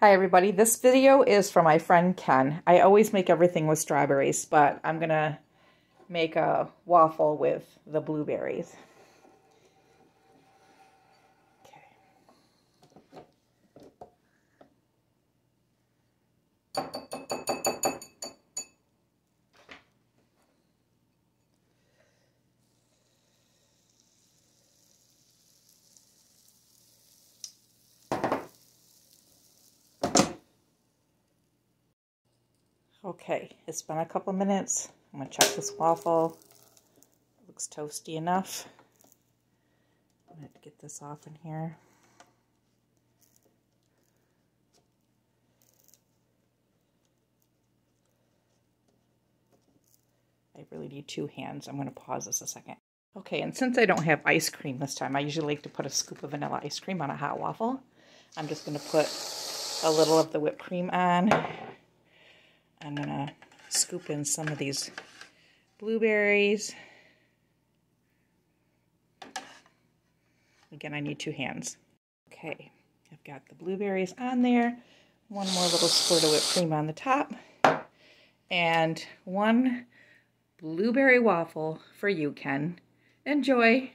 Hi everybody, this video is for my friend Ken. I always make everything with strawberries, but I'm gonna make a waffle with the blueberries. Okay, it's been a couple minutes. I'm going to check this waffle. It looks toasty enough. I'm going to get this off in here. I really need two hands. I'm going to pause this a second. Okay, and since I don't have ice cream this time, I usually like to put a scoop of vanilla ice cream on a hot waffle. I'm just going to put a little of the whipped cream on I'm going to scoop in some of these blueberries. Again, I need two hands. Okay, I've got the blueberries on there. One more little squirt of whipped cream on the top. And one blueberry waffle for you, Ken. Enjoy!